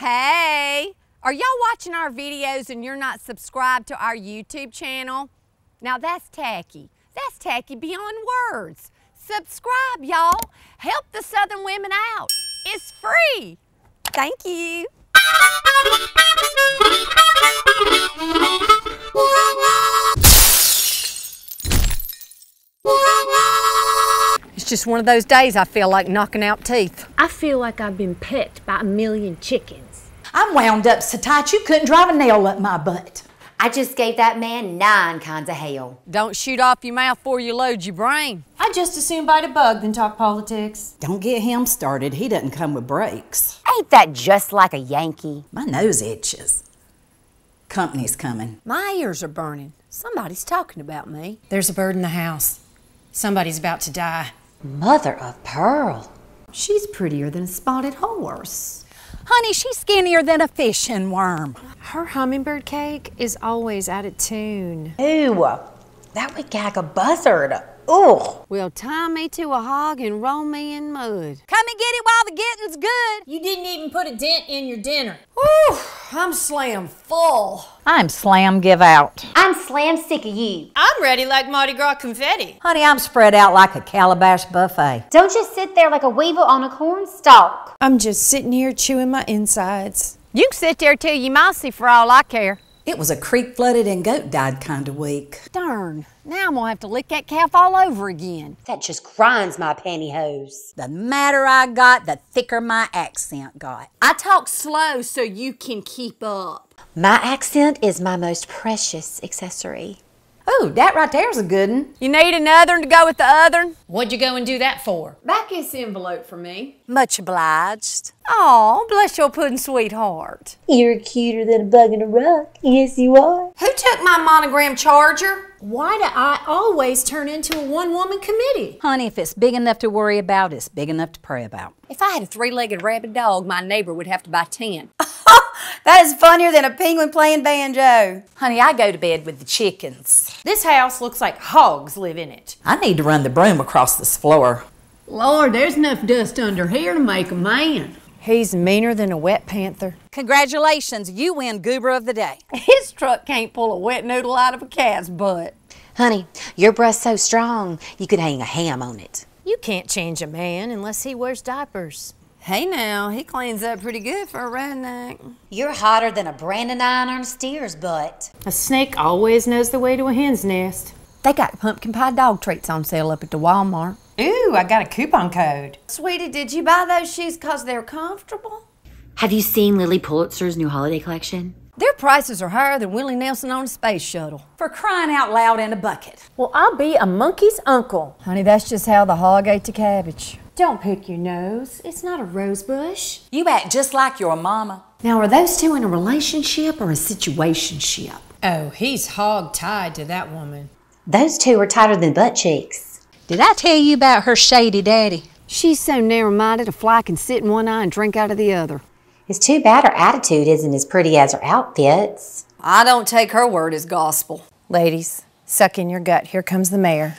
Hey, are y'all watching our videos and you're not subscribed to our YouTube channel? Now that's tacky. That's tacky beyond words. Subscribe, y'all. Help the Southern women out. It's free. Thank you. Just one of those days I feel like knocking out teeth. I feel like I've been pecked by a million chickens. I'm wound up so tight you couldn't drive a nail up my butt. I just gave that man nine kinds of hell. Don't shoot off your mouth before you load your brain. I'd just as soon bite a bug than talk politics. Don't get him started. He doesn't come with brakes. Ain't that just like a Yankee? My nose itches. Company's coming. My ears are burning. Somebody's talking about me. There's a bird in the house. Somebody's about to die. Mother of pearl. She's prettier than a spotted horse. Honey, she's skinnier than a fishing worm. Her hummingbird cake is always out of tune. Ooh, that would gag a buzzard. Ooh. Well, tie me to a hog and roll me in mud. Come and get it while the getting's good. You didn't even put a dent in your dinner. Whew, I'm slam full. I'm slam give out. I'm slam sick of you. I'm ready like Mardi Gras confetti. Honey, I'm spread out like a calabash buffet. Don't just sit there like a weevil on a corn stalk. I'm just sitting here chewing my insides. You can sit there till you mousy for all I care. It was a creek flooded and goat died kind of week. Darn, now I'm gonna have to lick that calf all over again. That just grinds my pantyhose. The madder I got, the thicker my accent got. I talk slow so you can keep up. My accent is my most precious accessory. Oh, that right there's a good one. You need another to go with the other? What'd you go and do that for? Back this envelope for me. Much obliged. Oh, bless your pudding sweetheart. You're cuter than a bug in a rug. Yes, you are. Who took my monogram charger? Why do I always turn into a one woman committee? Honey, if it's big enough to worry about, it's big enough to pray about. If I had a three legged rabid dog, my neighbor would have to buy 10. That is funnier than a penguin playing banjo. Honey, I go to bed with the chickens. This house looks like hogs live in it. I need to run the broom across this floor. Lord, there's enough dust under here to make a man. He's meaner than a wet panther. Congratulations, you win Goober of the Day. His truck can't pull a wet noodle out of a cat's butt. Honey, your breast's so strong, you could hang a ham on it. You can't change a man unless he wears diapers. Hey now, he cleans up pretty good for a redneck. You're hotter than a branding iron on a steer's butt. A snake always knows the way to a hen's nest. They got pumpkin pie dog treats on sale up at the Walmart. Ooh, I got a coupon code. Sweetie, did you buy those shoes because they're comfortable? Have you seen Lilly Pulitzer's new holiday collection? Their prices are higher than Willie Nelson on a space shuttle. For crying out loud in a bucket. Well, I'll be a monkey's uncle. Honey, that's just how the hog ate the cabbage. Don't pick your nose. It's not a rose bush. You act just like your mama. Now, are those two in a relationship or a situationship? Oh, he's hog tied to that woman. Those two are tighter than butt cheeks. Did I tell you about her shady daddy? She's so narrow minded, a fly can sit in one eye and drink out of the other. It's too bad her attitude isn't as pretty as her outfits. I don't take her word as gospel. Ladies, suck in your gut. Here comes the mayor.